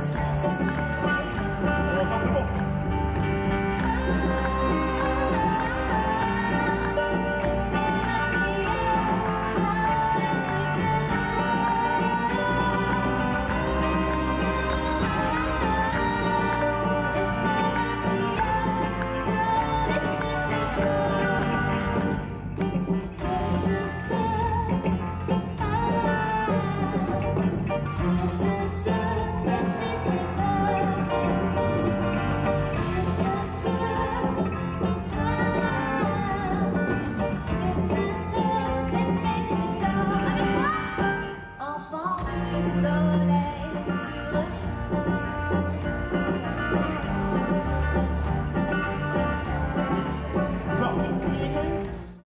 とっても。